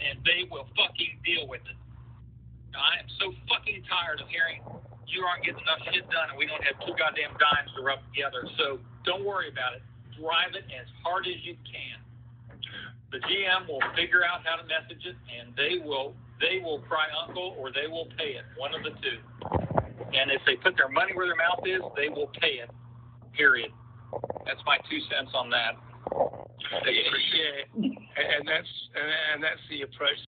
and, they will fucking deal with it. I am so fucking tired of hearing you aren't getting enough shit done and we don't have two goddamn dimes to rub together. So don't worry about it. Drive it as hard as you can. The GM will figure out how to message it and they will they will cry uncle or they will pay it. One of the two. And if they put their money where their mouth is, they will pay it. Period. That's my two cents on that. And that's and, and that's the approach